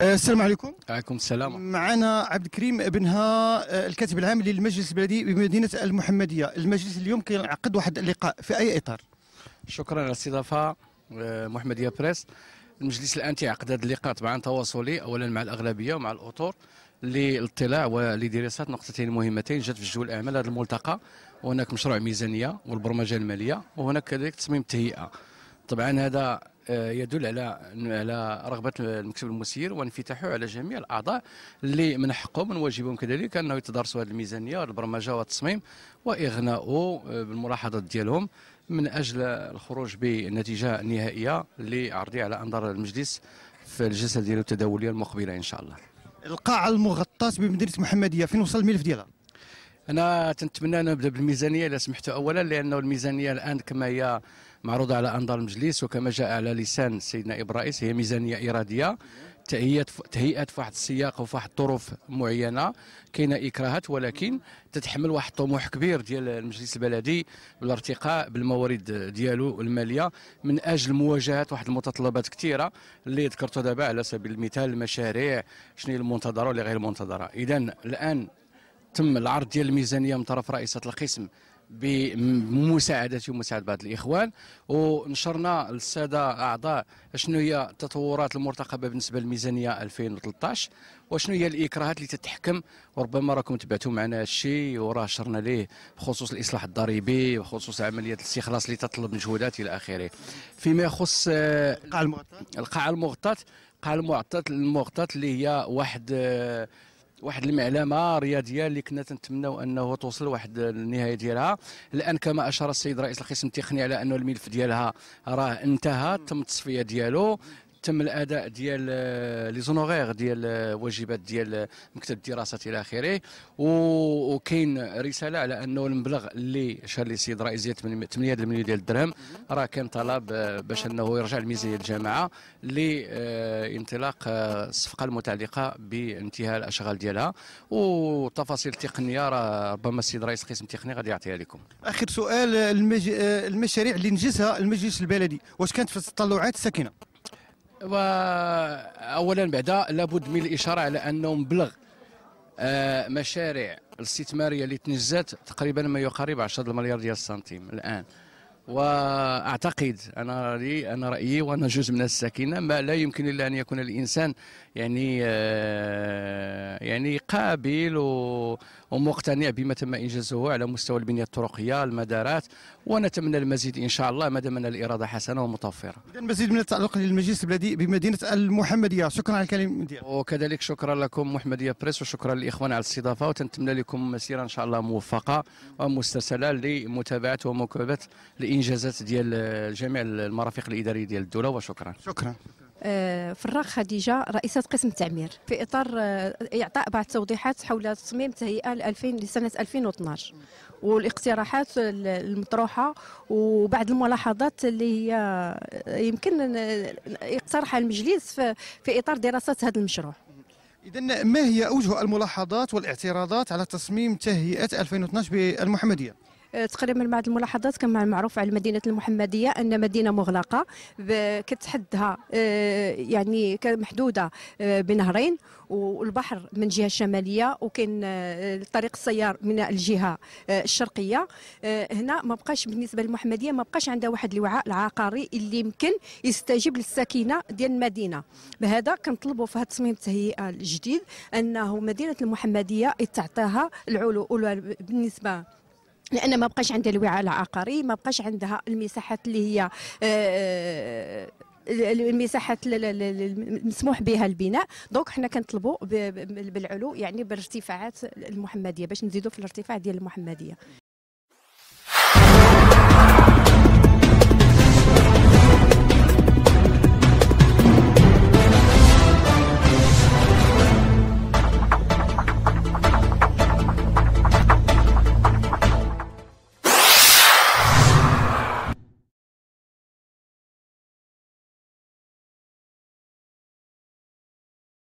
آه، السلام عليكم. عليكم السلام. معنا عبد الكريم بنها آه، الكاتب العام للمجلس البلدي بمدينة المحمدية. المجلس اليوم كينعقد واحد اللقاء في أي إطار؟ شكرا على الاستضافة آه، محمدية بريس. المجلس الآن تيعقد هذا اللقاء طبعا تواصلي اولا مع الأغلبية ومع الأطر للاطلاع ولدراسه نقطتين مهمتين جات في الجو الأعمال هذا الملتقى. وهناك مشروع ميزانية والبرمجة المالية وهناك كذلك تصميم التهيئه طبعا هذا يدل على على رغبة المكتب المسير وانفتاحه على جميع الأعضاء اللي من حقهم من واجبهم كذلك أنه يتدارسوا هذه الميزانية والبرمجة والتصميم وإغناؤه آه، بالملاحظات ديالهم من أجل الخروج بالنتيجه النهائيه اللي عرضيه على أنظار المجلس في الجلسة ديالو التداولية المقبلة إن شاء الله. القاعه المغطاه بمدينة محمدية فين وصل الملف ديالها؟ أنا تنتمنى نبدا بالميزانية إذا سمحتوا. اولا لأنه الميزانية الآن كما هي معروضة على أنظار المجلس وكما جاء على لسان سيدنا نائب الرئيس هي ميزانية اراديه تهيئت تهيئت في واحد السياق وفي واحد الظروف معينة كاينة إكراهات ولكن تتحمل واحد الطموح كبير ديال المجلس البلدي بالارتقاء بالموارد ديالو المالية من أجل مواجهة واحد المتطلبات كثيرة اللي ذكرتها دابا على سبيل المثال المشاريع شنو المنتظرة واللي غير المنتظرة. اذا الآن تم العرض ديال الميزانية من طرف رئيسة القسم بمساعدتي ومساعدة بعض الإخوان. ونشرنا للسادة أعضاء شنو هي التطورات المرتقبة بالنسبة للميزانية 2013 وشنو هي الإكراهات اللي تتحكم وربما راكم تبعتوا معنا الشيء وراه شرنا ليه بخصوص الإصلاح الضريبي بخصوص عملية الاستخلاص اللي تطلب مجهودات إلى آخره. فيما يخص آه، القاعة المغطاة. القاعة المغطاة القاعة المغطاة اللي هي واحد آه، واحد المعلمة رياضيه اللي كنا تنتمناو أنه توصل واحد النهاية ديالها. الآن كما أشار السيد رئيس القسم التقني على انه الملف ديالها راه انتهى تم التصفية ديالو. تم الأداء ديال لي زونوغير ديال واجبات ديال مكتب الدراسات إلى آخره وكاين رسالة على أنه المبلغ اللي شار لي السيد رئيس ديال 8 مليون ديال الدرهم راه كان طلب باش أنه يرجع الميزانيه الجامعة لانطلاق الصفقة المتعلقة بانتهاء الأشغال ديالها وتفاصيل تقنية راه ربما السيد رئيس القسم التقني غادي يعطيها لكم. آخر سؤال المج... المشاريع اللي نجزها المجلس البلدي واش كانت في التطلعات الساكنة؟ واولا بعدا لابد من الإشارة على انه مبلغ آه، مشاريع الاستثماريه اللي تنجزت تقريبا ما يقارب 10 مليار ديال السنتيم الآن. وأعتقد أنا رايي أنا رأيي وأنا جزء من الساكنه ما لا يمكن إلا أن يكون الإنسان يعني آه، يعني قابل ومقتنع بما تم إنجازه على مستوى البنية الطرقية المدارات ونتمنى المزيد إن شاء الله ما دام الإرادة حسنة ومتوفرة. إذا المزيد من التعلق للمجلس البلدي بمدينة المحمدية شكرا على الكلام ديالك. وكذلك شكرا لكم محمدية بريس وشكرا للإخوان على الاستضافة وتنتمنى لكم مسيره إن شاء الله موفقة ومسترسله لمتابعة ومواكبه الإنجازات ديال جميع المرافق الإدارية ديال الدولة وشكرا. شكرا. آه، فراغ خديجة رئيسة قسم التعمير في إطار آه، إعطاء بعض التوضيحات حول تصميم تهيئة 2000 لسنة 2012 والاقتراحات المطروحة وبعض الملاحظات اللي هي آه، يمكن يقترحها المجلس في إطار دراسة هذا المشروع إذا ما هي أوجه الملاحظات والاعتراضات على تصميم تهيئة 2012 بالمحمدية؟ آه، تقريبا بعض الملاحظات كما المعروف على مدينه المحمدية أن مدينة مغلقة كتحدها آه، يعني محدوده آه، بنهرين والبحر من الجهه الشماليه وكاين طريق السيار من الجهة الشرقية. هنا ما بقاش بالنسبة للمحمدية ما بقاش عندها واحد الوعاء العقاري اللي يمكن يستجيب للسكينة ديال المدينة. بهذا كنطلبوا في هذا التصميم التهيئة الجديد أنه مدينة المحمدية تعطيها العلو بالنسبة لأن ما بقاش عندها الوعاء العقاري ما بقاش عندها المساحات اللي هي آه، المساحات المسموح بها البناء. دونك حنا كنطلبوا بالعلو يعني بالارتفاعات المحمدية باش نزيدوا في الارتفاع ديال المحمدية.